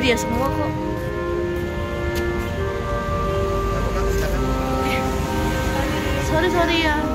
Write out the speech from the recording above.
dia semua kok. Eh, sorry sorry ya.